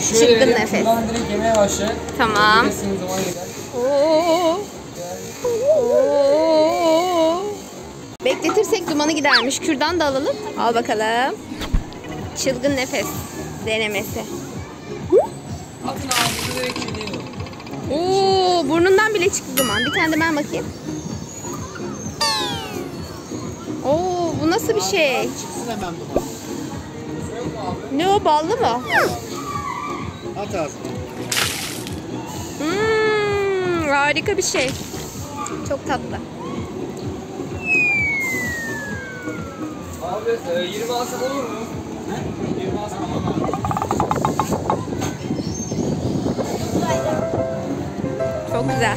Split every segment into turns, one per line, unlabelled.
Şöyle
Çılgın
vereyim,
nefes.
Şuradan direkt yemeye başla.
Tamam.
Zaman.
Oo. Oo. Bekletirsek dumanı gidermiş. Kürdan da alalım. Al bakalım. Çılgın nefes denemesi.
Atın ağzını direkt çiğneyin.
Oo, burnundan bile çıktı duman. Bir tane de ben bakayım. Oo, bu nasıl bir şey?
Çıksın hemen duman.
Ne o ballı mı?
At ağzına.
Hmm, harika bir şey. Çok tatlı.
Abi e, 20 alsak olur mu? He? 20 alsak olur mu?
Çok güzel.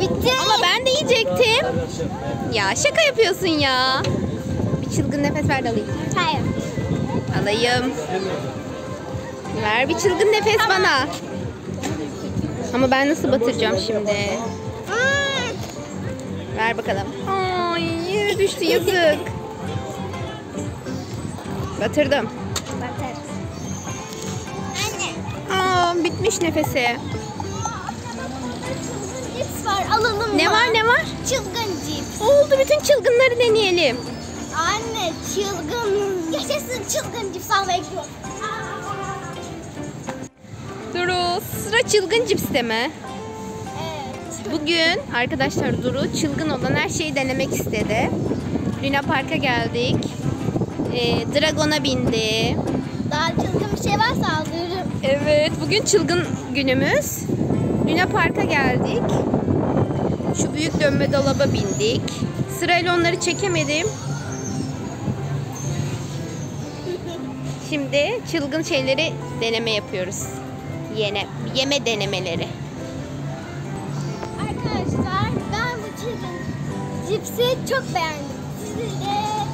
Bitti.
Ama ben de yiyecektim. Ya şaka yapıyorsun ya. Bir çılgın nefes ver de alayım.
Hayır.
Alayım. Ver bir çılgın nefes bana. Ama ben nasıl batıracağım şimdi? Ver bakalım. Ay yere düştü yazık. Batırdım.
Batır. Anne.
Aa bitmiş nefesi.
Var alalım
Ne
mı?
var ne var?
Çılgın cips.
Oldu bütün çılgınları deneyelim.
Anne çılgın. Yaşasın çılgın cips almaya gidiyorum.
Duru sıra çılgın cipste mi?
Evet.
Bugün arkadaşlar Duru çılgın olan her şeyi denemek istedi. Luna Park'a geldik. Ee, Dragon'a bindi.
Daha çılgın bir şey varsa aldırırım.
Evet bugün çılgın günümüz. Luna Park'a geldik. Şu büyük dönme dolaba bindik. Sırayla onları çekemedim. Şimdi çılgın şeyleri deneme yapıyoruz. Yene, yeme denemeleri.
Arkadaşlar ben bu çılgın cipsi çok beğendim. Siz de